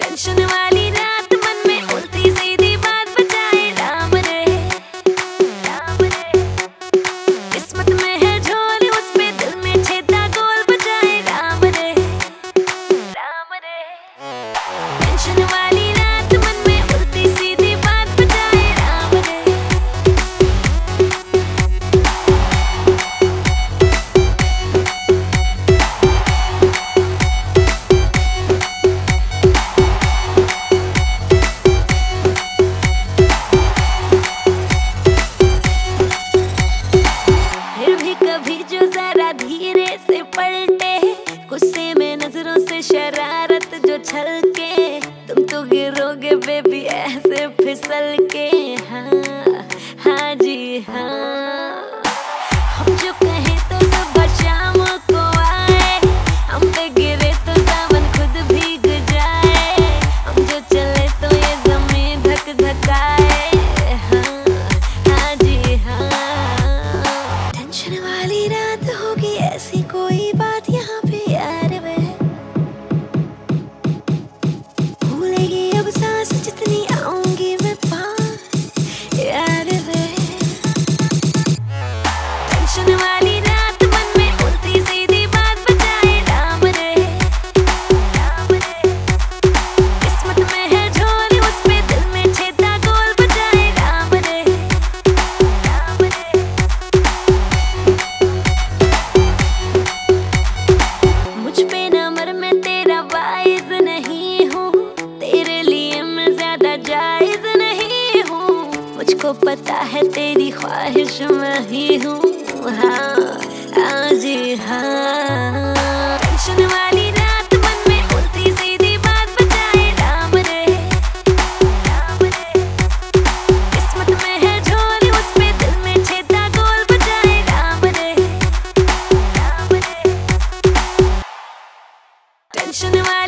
Tension वाली जो जरा धीरे से पलटे, गुस्से में नज़रों से शरारत जो छलके, तुम तो गिरोगे बेबी ऐसे फिसल के हाँ। को पता है तेरी ख्वाहिश मैं ही हूँ हाँ आज हाँ टेंशन वाली रात मन में उल्टी सीधी बात बचाए राम रे किस्मत में है झोल, उस पे दिल में छेदा गोल बचाए राम रे। टेंशन वाली